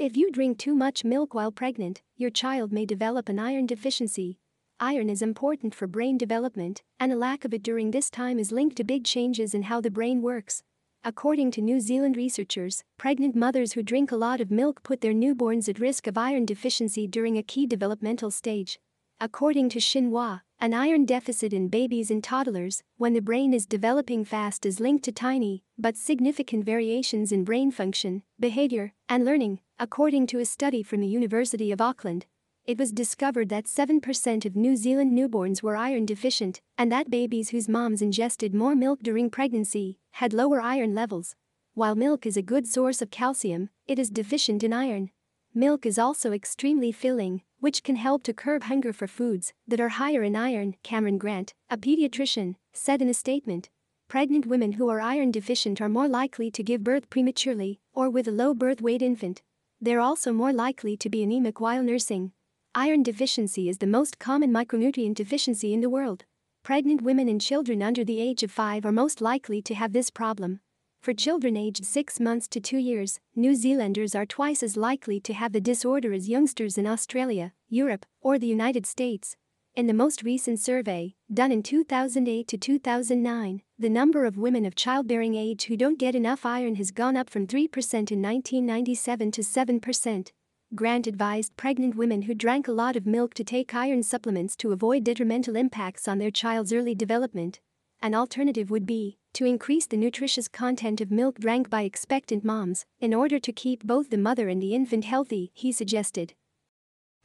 If you drink too much milk while pregnant, your child may develop an iron deficiency. Iron is important for brain development, and a lack of it during this time is linked to big changes in how the brain works. According to New Zealand researchers, pregnant mothers who drink a lot of milk put their newborns at risk of iron deficiency during a key developmental stage. According to Xinhua, an iron deficit in babies and toddlers, when the brain is developing fast, is linked to tiny but significant variations in brain function, behavior, and learning, according to a study from the University of Auckland. It was discovered that 7% of New Zealand newborns were iron deficient, and that babies whose moms ingested more milk during pregnancy had lower iron levels. While milk is a good source of calcium, it is deficient in iron. Milk is also extremely filling, which can help to curb hunger for foods that are higher in iron, Cameron Grant, a pediatrician, said in a statement. Pregnant women who are iron deficient are more likely to give birth prematurely or with a low birth weight infant. They're also more likely to be anemic while nursing. Iron deficiency is the most common micronutrient deficiency in the world. Pregnant women and children under the age of 5 are most likely to have this problem. For children aged 6 months to 2 years, New Zealanders are twice as likely to have the disorder as youngsters in Australia, Europe, or the United States. In the most recent survey, done in 2008 to 2009, the number of women of childbearing age who don't get enough iron has gone up from 3% in 1997 to 7%. Grant advised pregnant women who drank a lot of milk to take iron supplements to avoid detrimental impacts on their child's early development. An alternative would be to increase the nutritious content of milk drank by expectant moms in order to keep both the mother and the infant healthy, he suggested.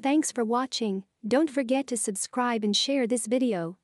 Thanks for watching, don't forget to subscribe and share this video.